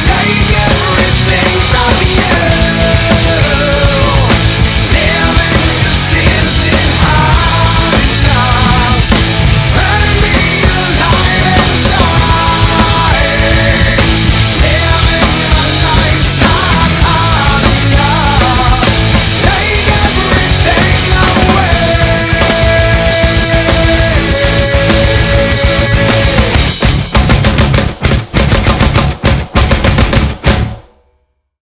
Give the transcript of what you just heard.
take